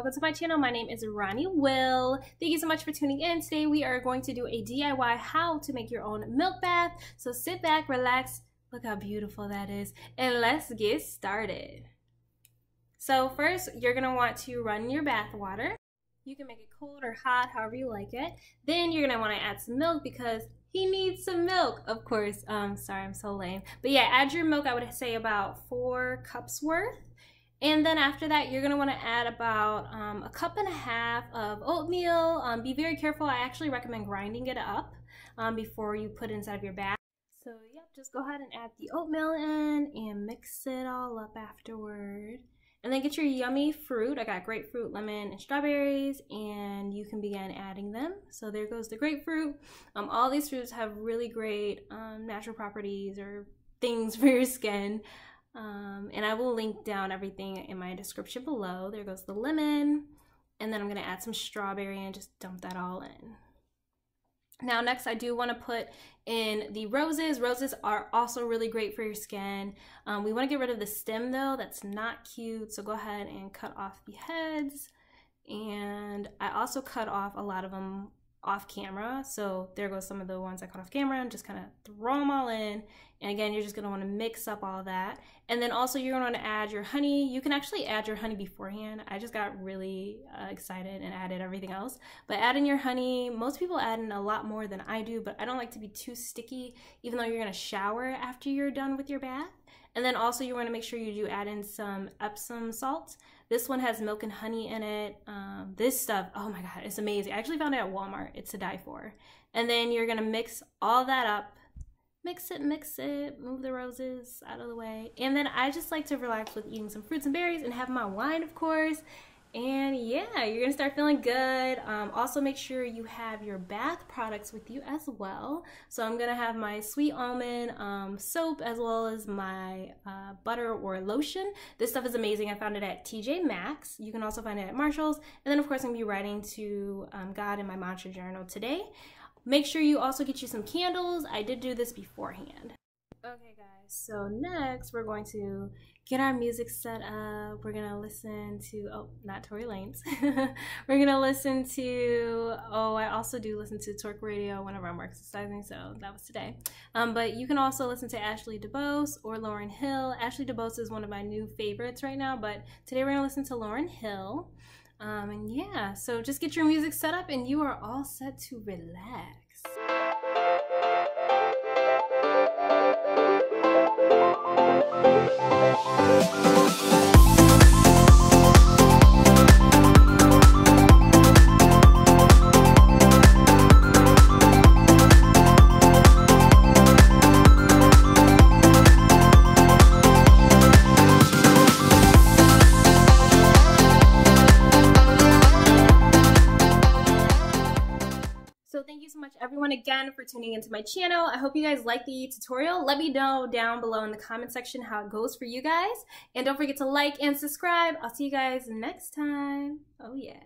Welcome to my channel. My name is Roni Will. Thank you so much for tuning in. Today we are going to do a DIY how to make your own milk bath. So sit back, relax, look how beautiful that is, and let's get started. So first, you're gonna want to run your bath water. You can make it cold or hot, however you like it. Then you're gonna wanna add some milk because he needs some milk, of course. Um, sorry, I'm so lame. But yeah, add your milk, I would say about four cups worth. And then after that, you're gonna wanna add about um, a cup and a half of oatmeal. Um, be very careful, I actually recommend grinding it up um, before you put it inside of your bath. So yep, just go ahead and add the oatmeal in and mix it all up afterward. And then get your yummy fruit. I got grapefruit, lemon, and strawberries, and you can begin adding them. So there goes the grapefruit. Um, all these fruits have really great um, natural properties or things for your skin. Um, and I will link down everything in my description below. There goes the lemon. And then I'm going to add some strawberry and just dump that all in. Now next I do want to put in the roses. Roses are also really great for your skin. Um, we want to get rid of the stem though. That's not cute. So go ahead and cut off the heads. And I also cut off a lot of them off camera. So there goes some of the ones I cut off camera and just kind of throw them all in. And again, you're just gonna wanna mix up all that. And then also you're gonna wanna add your honey. You can actually add your honey beforehand. I just got really uh, excited and added everything else. But add in your honey, most people add in a lot more than I do, but I don't like to be too sticky, even though you're gonna shower after you're done with your bath. And then also you wanna make sure you do add in some Epsom salt. This one has milk and honey in it. Um, this stuff, oh my God, it's amazing. I actually found it at Walmart. It's to die for. And then you're gonna mix all that up mix it, mix it, move the roses out of the way. And then I just like to relax with eating some fruits and berries and have my wine, of course. And yeah, you're gonna start feeling good. Um, also, make sure you have your bath products with you as well. So, I'm gonna have my sweet almond um, soap as well as my uh, butter or lotion. This stuff is amazing. I found it at TJ Maxx. You can also find it at Marshall's. And then, of course, I'm gonna be writing to um, God in my mantra journal today. Make sure you also get you some candles. I did do this beforehand. Okay guys, so next we're going to get our music set up. We're gonna listen to, oh, not Tory Lanez. we're gonna listen to, oh, I also do listen to Torque Radio whenever I'm exercising, so that was today. Um, but you can also listen to Ashley DuBose or Lauryn Hill. Ashley DuBose is one of my new favorites right now, but today we're gonna listen to Lauryn Hill. Um, and yeah, so just get your music set up and you are all set to relax. Much everyone again for tuning into my channel. I hope you guys like the tutorial. Let me know down below in the comment section how it goes for you guys. And don't forget to like and subscribe. I'll see you guys next time. Oh yeah.